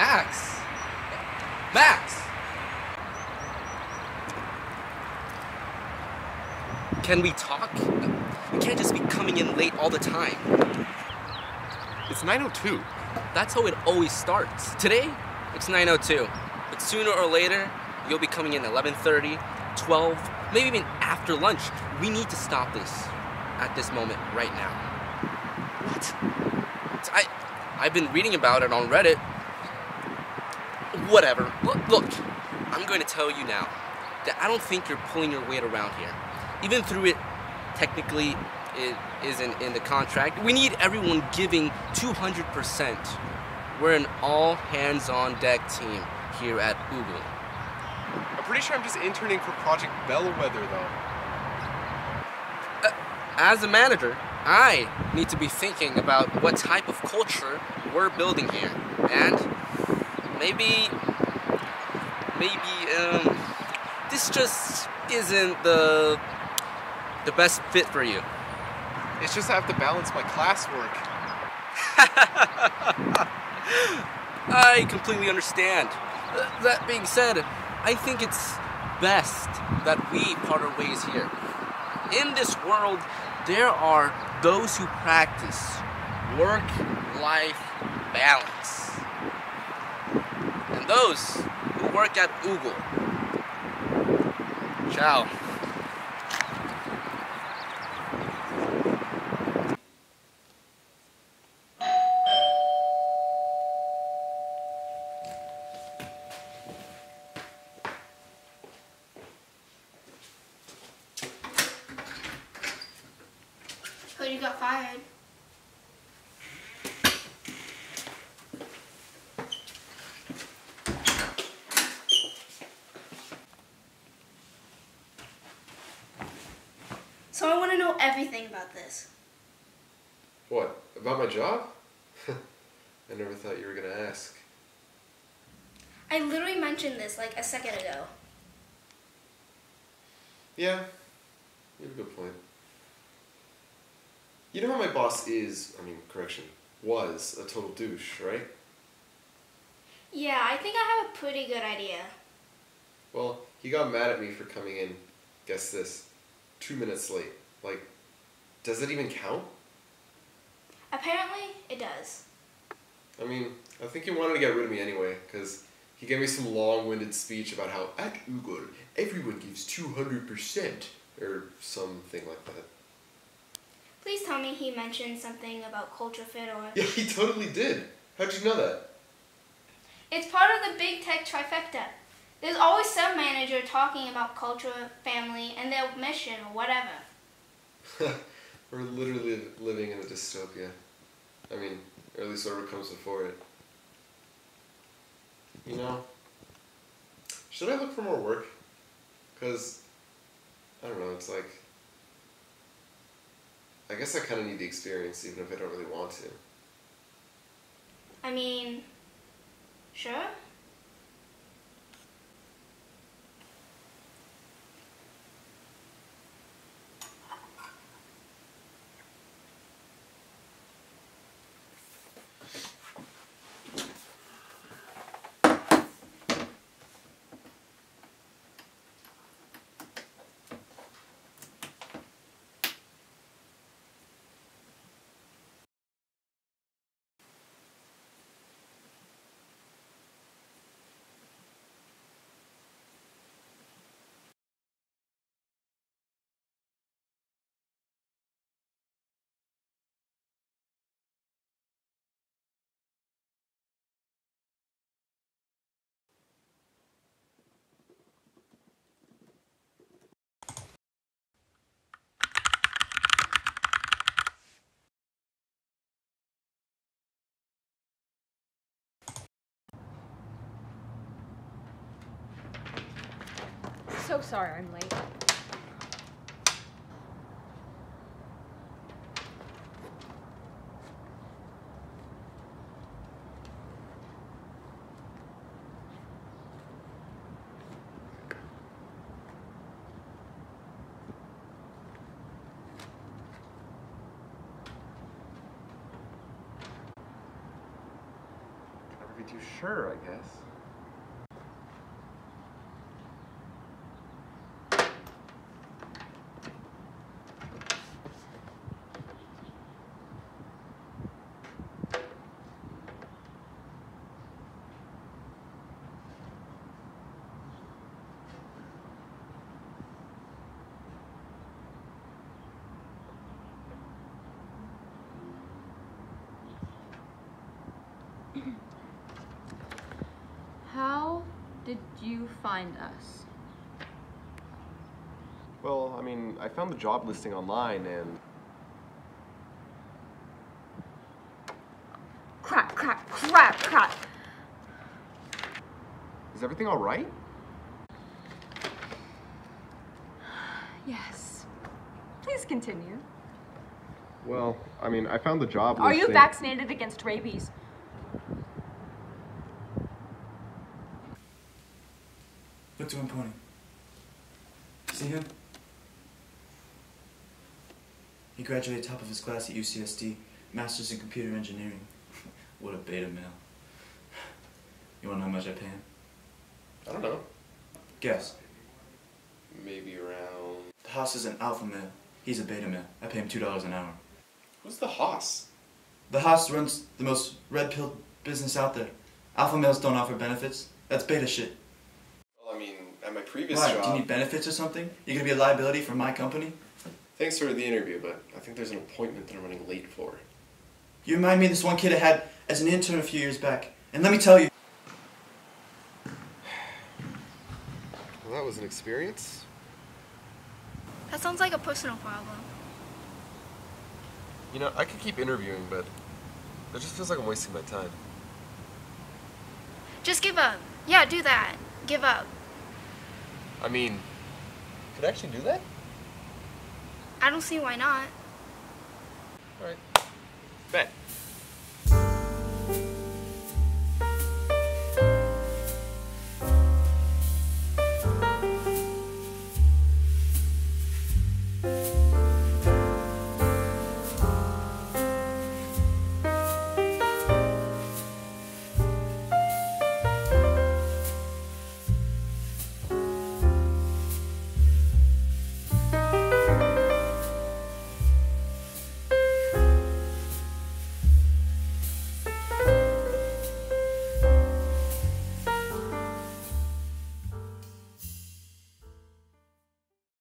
Max? Max! Can we talk? We can't just be coming in late all the time. It's 902. That's how it always starts. Today, it's 9.02. But sooner or later, you'll be coming in 11.30, 12, maybe even after lunch. We need to stop this at this moment right now. What? I, I've been reading about it on Reddit. Whatever. Look, look, I'm going to tell you now that I don't think you're pulling your weight around here. Even through it, technically, it isn't in the contract. We need everyone giving 200%. We're an all hands on deck team here at Google. I'm pretty sure I'm just interning for Project Bellwether, though. Uh, as a manager, I need to be thinking about what type of culture we're building here. And maybe, maybe, um, this just isn't the, the best fit for you. It's just I have to balance my classwork. I completely understand. Uh, That being said, I think it's best that we part our ways here. In this world, there are those who practice work life balance, those who work at Google. Ciao. Heard you got fired. So I to everything about this. What? About my job? I never thought you were gonna ask. I literally mentioned this like a second ago. Yeah, you have a good point. You know how my boss is, I mean, correction, was a total douche, right? Yeah, I think I have a pretty good idea. Well, he got mad at me for coming in, guess this, two minutes late. Like, does it even count? Apparently, it does. I mean, I think he wanted to get rid of me anyway, because he gave me some long winded speech about how at Google, everyone gives 200%, or something like that. Please tell me he mentioned something about culture fit or. Yeah, he totally did. How'd you know that? It's part of the big tech trifecta. There's always some manager talking about culture, family, and their mission or whatever. We're literally living in a dystopia. I mean, or at least whatever comes before it. You know, should I look for more work? Because, I don't know, it's like. I guess I kind of need the experience, even if I don't really want to. I mean, sure. So sorry I'm late. Sure, I guess. How did you find us? Well, I mean, I found the job listing online and. Crap, crap, crap, crap. Is everything alright? Yes. Please continue. Well, I mean, I found the job Are listing. you vaccinated against rabies? To pointing. See him? He graduated top of his class at UCSD, Masters in Computer Engineering. what a beta male. You wanna know how much I pay him? I don't know. Guess. Maybe around. The Haas is an alpha male. He's a beta male. I pay him two dollars an hour. Who's the Haas? The Haas runs the most red pill business out there. Alpha males don't offer benefits. That's beta shit. Well, I mean, at my previous Why? job. Do you need benefits or something? You're gonna be a liability for my company? Thanks for the interview, but I think there's an appointment that I'm running late for. You remind me of this one kid I had as an intern a few years back. And let me tell you, Well, that was an experience. That sounds like a personal problem. You know, I could keep interviewing, but it just feels like I'm wasting my time. Just give up. Yeah, do that. Give up. I mean, could I actually do that? I don't see why not. Alright. Bet.